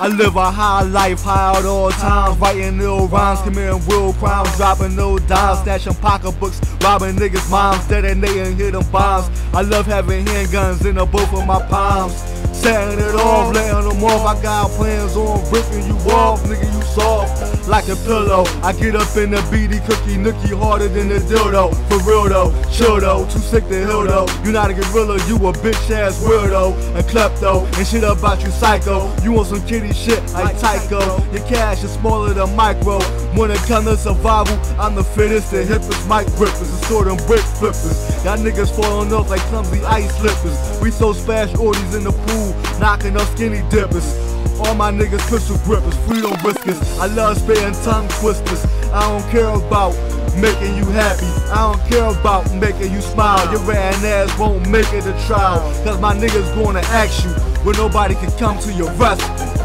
I live a high life, high at all times. Writing ill rhymes, committing real crimes, dropping no dimes, stashing pocketbooks, robbing niggas' moms, detonating hidden bombs. I love having handguns in the both of my palms. Setting it off, letting them off. I got plans on ripping you off, nigga. Like a pillow. I get up in the BD cookie, nookie harder than a dildo. For real though, chill though, too sick to heal though. You not a gorilla, you a bitch ass weirdo and klepto and shit about you psycho. You want some kitty shit like Tycho. Your cash is smaller than micro. When it comes to survival, I'm the fittest, the hippest, mic grippers, and sort of brick flippers. Y'all niggas falling off like clumsy ice slippers. We so splash orties in the pool, knocking up skinny dippers. All my niggas pistol grippers, freedom riskers. I love spitting tongue twisters. I don't care about making you happy. I don't care about making you smile. Your ran ass won't make it a trial. Cause my niggas gonna ask you when nobody can come to your rescue.